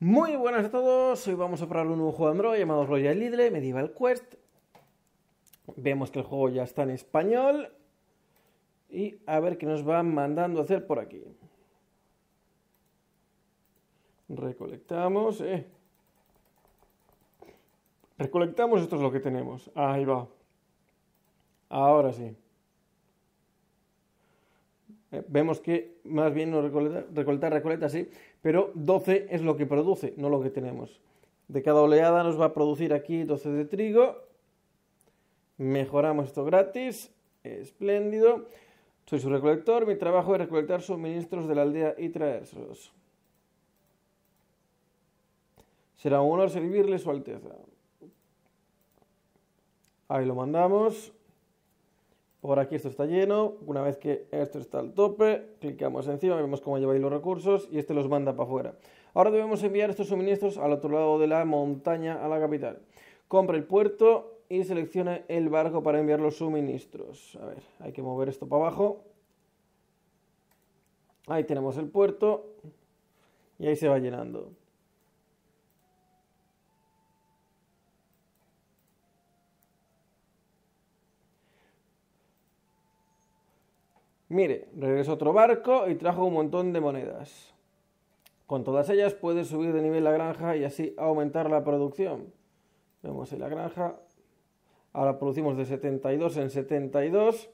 Muy buenas a todos, hoy vamos a probar un nuevo juego de Android llamado Royal Lidle Medieval Quest. Vemos que el juego ya está en español y a ver qué nos van mandando a hacer por aquí. Recolectamos, eh. Recolectamos, esto es lo que tenemos. Ahí va. Ahora sí. Eh, vemos que más bien nos recolecta, recolecta, recolecta, sí, pero 12 es lo que produce, no lo que tenemos. De cada oleada nos va a producir aquí 12 de trigo. Mejoramos esto gratis. Espléndido. Soy su recolector. Mi trabajo es recolectar suministros de la aldea y traérselos. Será un honor servirle su alteza. Ahí lo mandamos. Por aquí esto está lleno. Una vez que esto está al tope, clicamos encima, vemos cómo lleváis los recursos y este los manda para afuera. Ahora debemos enviar estos suministros al otro lado de la montaña, a la capital. Compre el puerto y seleccione el barco para enviar los suministros. A ver, hay que mover esto para abajo. Ahí tenemos el puerto y ahí se va llenando. Mire, regresó otro barco y trajo un montón de monedas. Con todas ellas puede subir de nivel la granja y así aumentar la producción. Vemos en la granja. Ahora producimos de 72 en 72.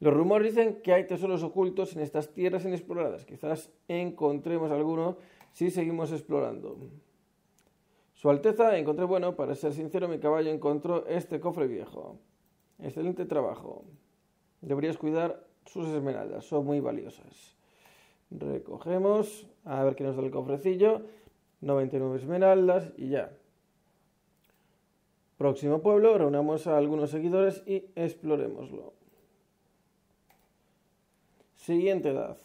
Los rumores dicen que hay tesoros ocultos en estas tierras inexploradas. Quizás encontremos alguno si seguimos explorando. Su Alteza, encontré bueno, para ser sincero, mi caballo encontró este cofre viejo. Excelente trabajo. Deberías cuidar sus esmeraldas, son muy valiosas. Recogemos, a ver qué nos da el cofrecillo. 99 esmeraldas y ya. Próximo pueblo, reunamos a algunos seguidores y explorémoslo. Siguiente edad.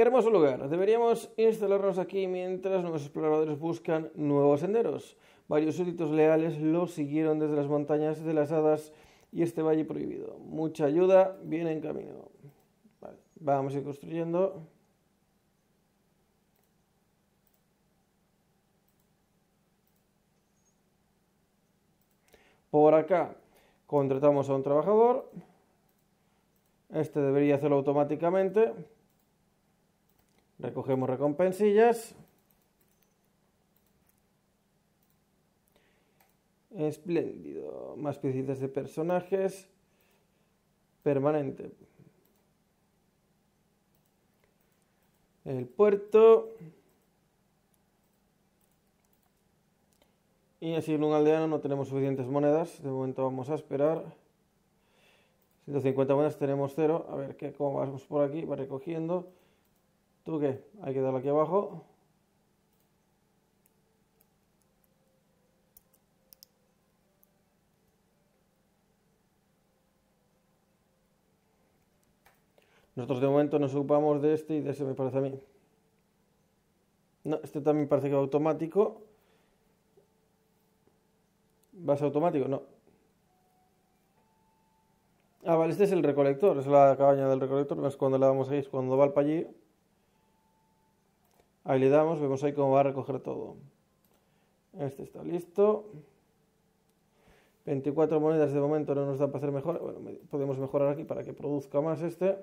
Qué hermoso lugar. Deberíamos instalarnos aquí mientras nuevos exploradores buscan nuevos senderos. Varios súbditos leales lo siguieron desde las montañas de las hadas y este valle prohibido. Mucha ayuda viene en camino. vamos a ir construyendo. Por acá contratamos a un trabajador. Este debería hacerlo automáticamente. Recogemos recompensillas. Espléndido. Más piecitas de personajes. Permanente. El puerto. Y así en un aldeano no tenemos suficientes monedas. De momento vamos a esperar. 150 monedas tenemos cero. A ver ¿qué, cómo vamos por aquí. Va recogiendo. ¿Tú qué? Hay que darle aquí abajo. Nosotros de momento nos ocupamos de este y de ese me parece a mí. No, este también parece que va automático. ¿Vas automático? No. Ah, vale, este es el recolector, es la cabaña del recolector, es cuando le damos ahí, es cuando va para allí. Ahí le damos, vemos ahí cómo va a recoger todo. Este está listo. 24 monedas de momento no nos da para hacer mejor. Bueno, podemos mejorar aquí para que produzca más este.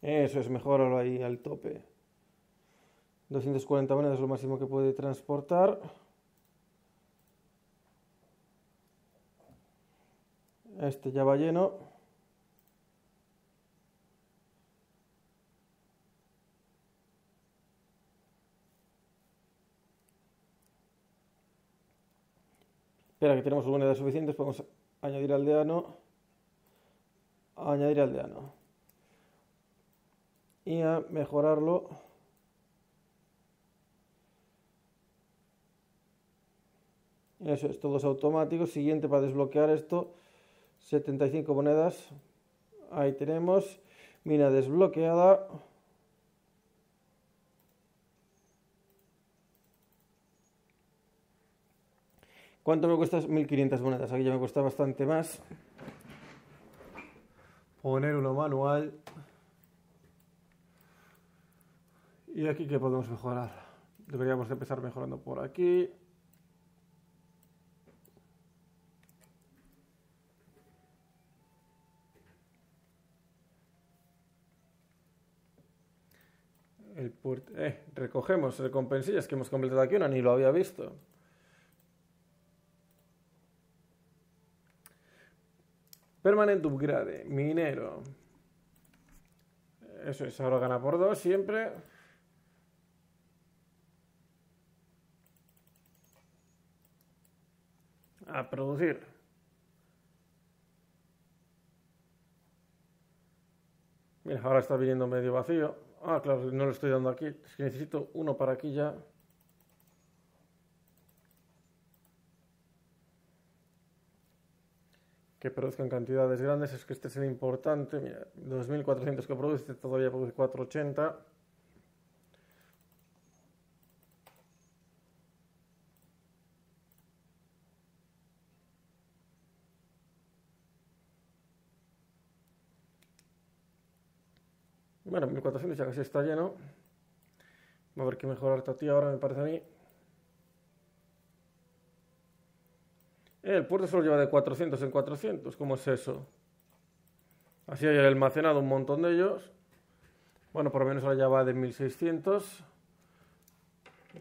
Eso es, mejorarlo ahí al tope. 240 monedas es lo máximo que puede transportar. Este ya va lleno. Espera que tenemos monedas suficientes, podemos añadir aldeano. Añadir aldeano y a mejorarlo eso es, todo es automático siguiente para desbloquear esto 75 monedas. Ahí tenemos. Mina desbloqueada. ¿Cuánto me cuesta? 1500 monedas. Aquí ya me cuesta bastante más. Poner uno manual. Y aquí que podemos mejorar. Deberíamos empezar mejorando por aquí. Recogemos recompensillas que hemos completado aquí, una ni lo había visto. Permanente upgrade, minero. Eso es, ahora gana por dos siempre. A producir. Mira, ahora está viniendo medio vacío. Ah, claro, no lo estoy dando aquí. Es que necesito uno para aquí ya. Que produzcan cantidades grandes. Es que este es el importante. Mira, 2400 que produce, este todavía produce 480. Bueno, 1400 ya casi está lleno. Vamos a ver qué mejorar ti ahora, me parece a mí. El puerto solo lleva de 400 en 400. ¿Cómo es eso? Así hay almacenado un montón de ellos. Bueno, por lo menos ahora ya va de 1600.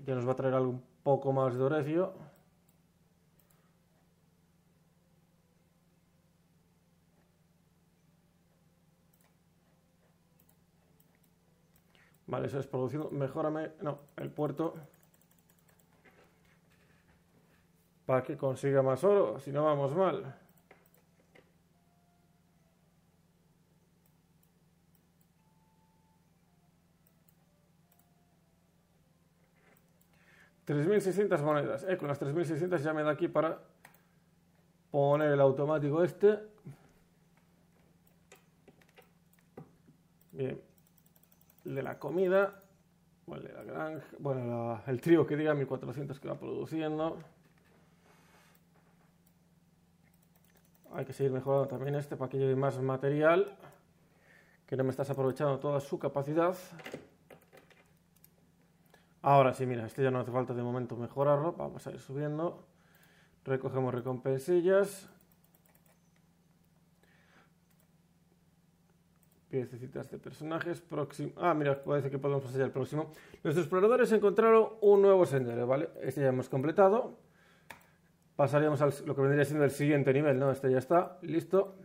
Ya nos va a traer algo un poco más de orecio. Vale, eso es produciendo. Mejórame. No, el puerto. Para que consiga más oro, si no vamos mal. $3.600 monedas. Eh, con las 3.600 ya me da aquí para poner el automático este. Bien de la comida, bueno, la granja, bueno, el trigo que diga 1400 que va produciendo. Hay que seguir mejorando también este para que lleve más material, que no me estás aprovechando toda su capacidad. Ahora sí, mira, este ya no hace falta de momento mejorarlo, vamos a ir subiendo. Recogemos recompensillas. Piececitas de personajes. Próximo. Ah, mira, ser que podemos pasar ya al próximo. Nuestros exploradores encontraron un nuevo sendero, ¿vale? Este ya hemos completado. Pasaríamos a lo que vendría siendo el siguiente nivel, ¿no? Este ya está, listo.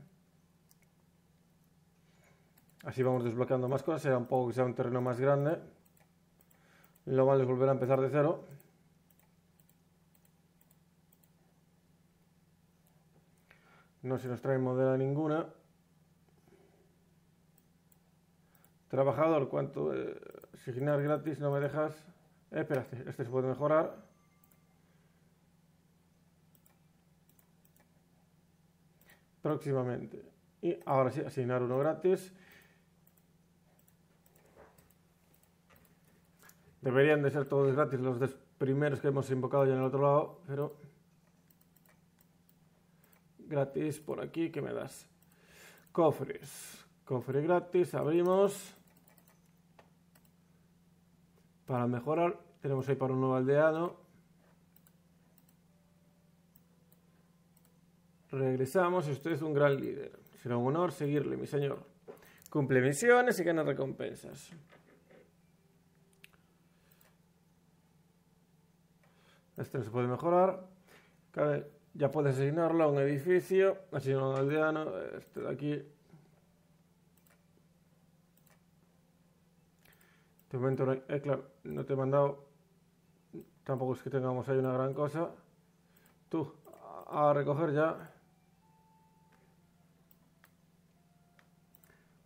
Así vamos desbloqueando más cosas, sea un poco que sea un terreno más grande. Lo malo es volver a empezar de cero. No se nos trae modela ninguna. Trabajador, ¿cuánto? Eh, asignar gratis, no me dejas. Eh, espera, este, este se puede mejorar. Próximamente. Y ahora sí, asignar uno gratis. Deberían de ser todos gratis los dos primeros que hemos invocado ya en el otro lado, pero gratis por aquí, ¿qué me das? Cofres. Cofre gratis, abrimos. Para mejorar, tenemos ahí para un nuevo aldeano. Regresamos, usted es un gran líder. Será un honor seguirle, mi señor. Cumple misiones y gana recompensas. Este no se puede mejorar. Ya puedes asignarlo a un edificio. Asignar a un aldeano. Este de aquí De momento, no, eh, claro, no te he mandado. Tampoco es que tengamos ahí una gran cosa. Tú, a, recoger ya.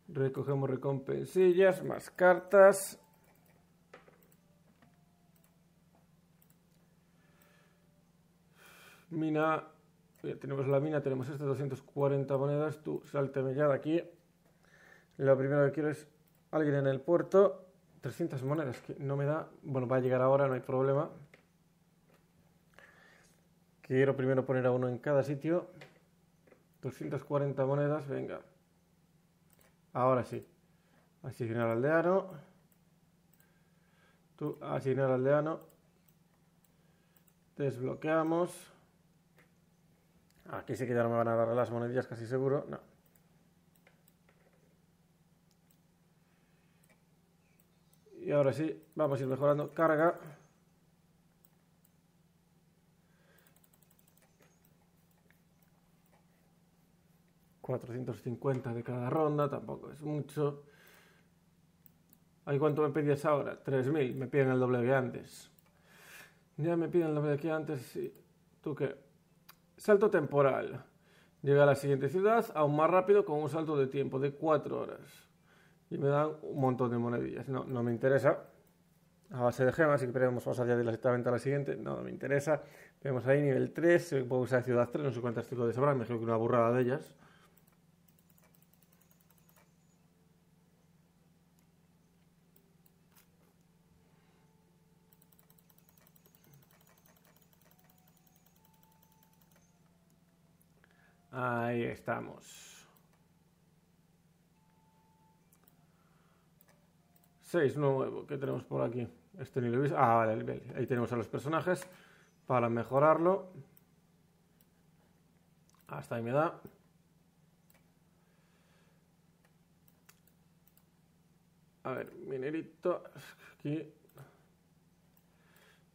Recogemos recompensillas, más cartas. Mina, tenemos la mina, tenemos estas 240 monedas. Tú, salteme ya de aquí. Lo primero que quiero es alguien en el puerto. 300 monedas que no me da. Bueno, va a llegar ahora, no hay problema. Quiero primero poner a uno en cada sitio. 240 monedas, venga. Ahora sí. Asignar aldeano. Tú, asignar aldeano. Desbloqueamos. Aquí sí que ya no me van a dar las monedillas, casi seguro. No. Y ahora sí, vamos a ir mejorando. Carga. 450 de cada ronda, tampoco es mucho. ¿Hay cuánto me pedías ahora? 3.000, me piden el doble que antes. Ya me piden el doble que antes, sí. ¿Tú qué? Salto temporal. Llega a la siguiente ciudad aún más rápido con un salto de tiempo de 4 horas. Y me dan un montón de monedillas. No, no me interesa. A base de gemas, si queremos vamos a añadir directamente a la siguiente. No, me interesa. Vemos ahí nivel 3, puedo usar ciudad 3, no sé cuántas tengo de sobra, me que una burrada de ellas. Ahí estamos. 6 nuevo. ¿Qué tenemos por aquí? Este nivel. Ah, vale, ahí tenemos a los personajes. Para mejorarlo. Hasta ahí me da. A ver, minerito. Aquí.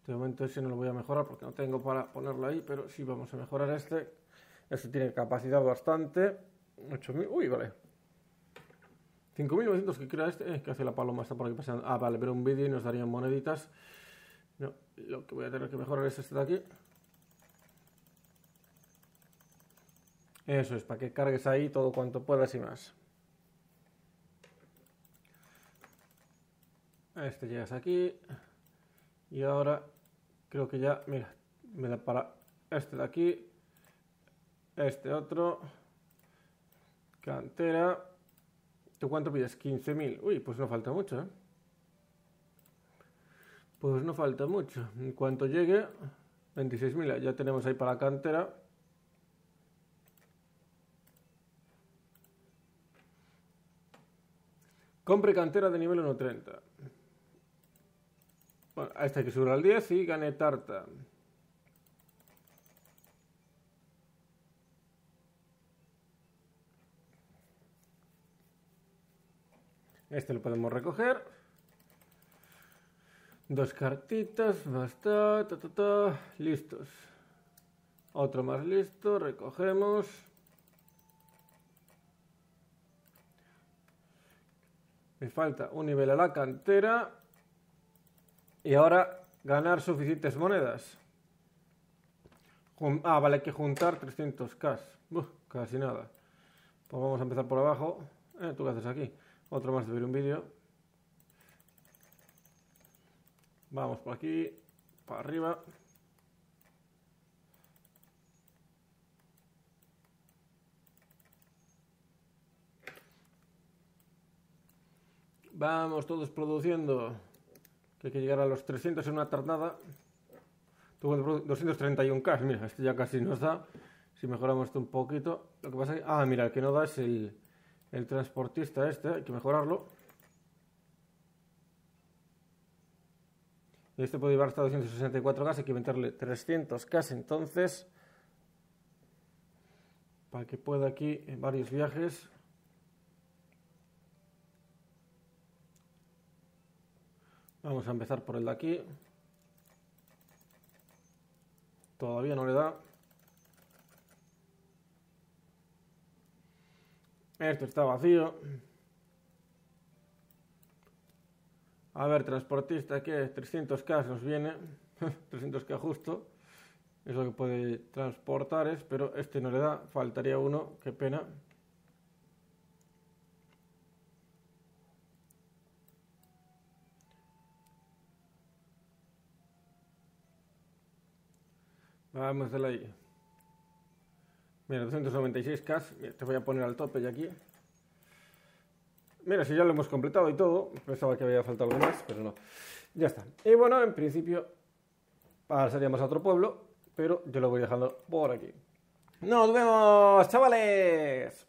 De momento ese no lo voy a mejorar porque no tengo para ponerlo ahí, pero sí vamos a mejorar este. Este tiene capacidad bastante. 8000. Uy, vale. 5900 que crea este. Eh, ¿Qué hace la paloma? Está por aquí pasando. Ah, vale, ver un vídeo y nos darían moneditas. No, lo que voy a tener que mejorar es este de aquí. Eso es, para que cargues ahí todo cuanto puedas y más. Este llegas aquí. Y ahora creo que ya, mira, me da para este de aquí. Este otro. Cantera. ¿Tú cuánto pides? 15.000. Uy, pues no falta mucho, ¿eh? Pues no falta mucho. En cuanto llegue, 26.000. Ya tenemos ahí para la cantera. Compre cantera de nivel 1.30. Bueno, a este hay que subir al 10 y gane tarta. Este lo podemos recoger. Dos cartitas, basta, ta, ta, ta, listos. Otro más listo, recogemos. Me falta un nivel a la cantera. Y ahora ganar suficientes monedas. ah, vale, hay que juntar 300k. casi nada. Pues vamos a empezar por abajo. Eh, ¿Tú qué haces aquí? Otro más de ver un vídeo. Vamos por aquí, para arriba. Vamos todos produciendo. Que hay que llegar a los 300 en una tarnada. Tuvo 231k. Mira, este ya casi nos da. Si mejoramos esto un poquito. Lo que pasa es que... Ah, mira, el que no da es el el transportista este, hay que mejorarlo. Y este puede llevar hasta 264 gas, hay que meterle 300 gas entonces. Para que pueda aquí en varios viajes. Vamos a empezar por el de aquí. Todavía no le da. Esto está vacío. A ver, transportista, que 300k nos viene. 300k justo. Es lo que puede transportar, es, pero este no le da. Faltaría uno, qué pena. Vamos a ahí. Mira, 296K, te voy a poner al tope ya aquí. Mira, si ya lo hemos completado y todo, pensaba que había faltado algo más, pero no. Ya está. Y bueno, en principio, pasaríamos a otro pueblo, pero yo lo voy dejando por aquí. Nos vemos, chavales.